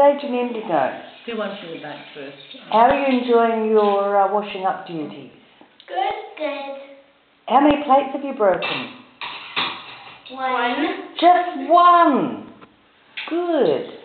Sage and Indigo, Who wants the back first? how are you enjoying your uh, washing up duties? Good, good. How many plates have you broken? One. Just one. Good.